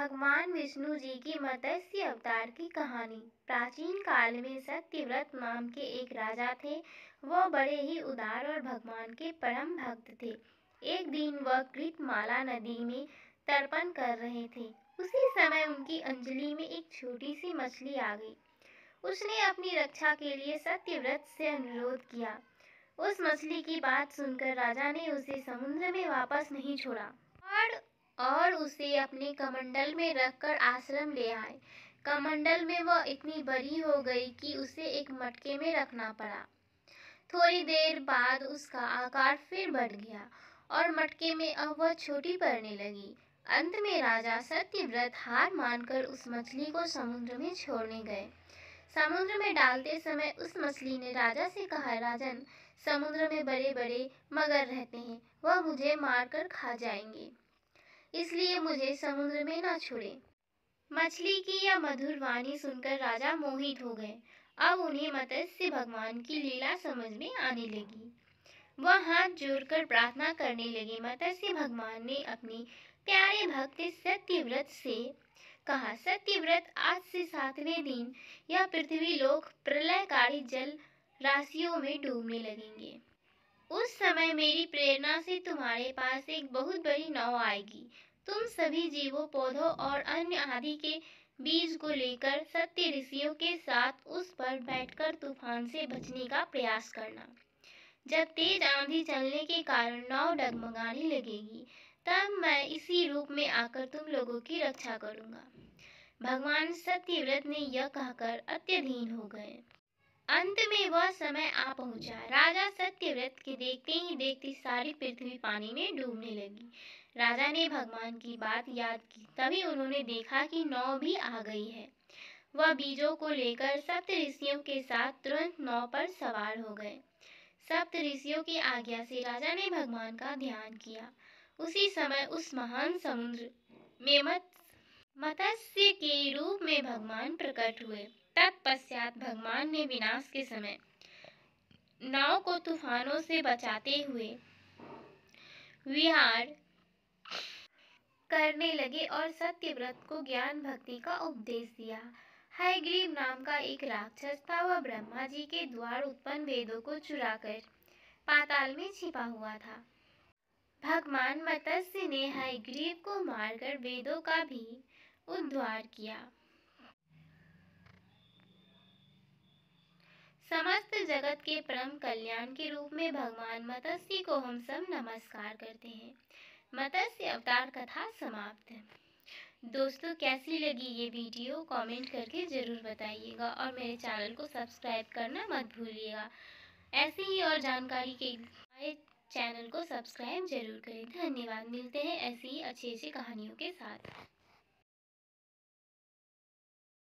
भगवान विष्णु जी की मत्स्य अवतार की कहानी। प्राचीन काल में सत्यव्रत नाम के एक राजा थे। वह बड़े ही उदार और भगवान के परम भक्त थे। एक दिन वह कृतमाला नदी में तर्पण कर रहे थे। उसी समय उनकी अंजलि में एक छोटी सी मछली आ गई। उसने अपनी रक्षा के लिए सत्यव्रत से अनुरोध किया। उस मछली की बात सुनकर राजा ने उसे समुद्र में वापस नहीं छोड़ा। और और उसे अपने कमंडल में रखकर आश्रम ले आए। कमंडल में वह इतनी बड़ी हो गई कि उसे एक मटके में रखना पड़ा। थोड़ी देर बाद उसका आकार फिर बढ़ गया और मटके में अब वह छोटी पड़ने लगी। अंत में राजा सत्यव्रत हार मानकर उस मछली को समुद्र में छोड़ने गए। समुद्र में डालते समय उस मछली ने राजा से कहा, राजन, समुद्र में बड़े बड़े मगर रहते हैं। वह मुझे मारकर खा जाएँगे। इसलिए मुझे समुद्र में न छोड़े। मछली की यह मधुर वाणी सुनकर राजा मोहित हो गए। अब उन्हें मत्स्य भगवान की लीला समझ में आने लगी। वह हाथ जोड़कर प्रार्थना करने लगे, मत्स्य भगवान ने अपने प्यारे भक्त सत्यव्रत से कहा, सत्यव्रत, आज से सातवें दिन यह पृथ्वी लोक प्रलयकारी जल राशियों में डूबने लगेंगे। उस समय मेरी प्रेरणा से तुम्हारे पास एक बहुत बड़ी नाव आएगी। तुम सभी जीवों, पौधों और अन्य आदि के बीज को लेकर सत्य ऋषियों के साथ उस पर बैठकर तूफ़ान से बचने का प्रयास करना। जब तेज आंधी चलने के कारण नाव डगमगाने लगेगी, तब मैं इसी रूप में आकर तुम लोगों की रक्षा करूँगा। भगवान सत्यव्रत ने यह कहकर अत्यधीन हो गए। अंत में वह समय आ पहुँचा। राजा सत्यव्रत के देखते ही देखते सारी पृथ्वी पानी में डूबने लगी। राजा ने भगवान की बात याद की। तभी उन्होंने देखा कि नौ भी आ गई है। वह बीजों को लेकर सप्त ऋषियों के साथ तुरंत नौ पर सवार हो गए। सप्त ऋषियों की आज्ञा से राजा ने भगवान का ध्यान किया। उसी समय उस महान समुद्र में मत्स्य के रूप में भगवान प्रकट हुए। तत्पश्चात भगवान ने विनाश के समय नाव को तूफानों से बचाते हुए विहार करने लगे और सत्यव्रत को ज्ञान भक्ति का उपदेश दिया। हयग्रीव नाम का एक राक्षस था, वह ब्रह्मा जी के द्वार उत्पन्न वेदों को चुराकर पाताल में छिपा हुआ था। भगवान मत्स्य ने हयग्रीव को मारकर वेदों का भी उद्धार किया। समस्त जगत के परम कल्याण के रूप में भगवान मत्स्य को हम सब नमस्कार करते हैं। मत्स्य अवतार कथा समाप्त। दोस्तों, कैसी लगी ये वीडियो? कमेंट करके ज़रूर बताइएगा और मेरे चैनल को सब्सक्राइब करना मत भूलिएगा। ऐसे ही और जानकारी के लिए चैनल को सब्सक्राइब ज़रूर करें। धन्यवाद, मिलते हैं ऐसी ही अच्छी अच्छी कहानियों के साथ।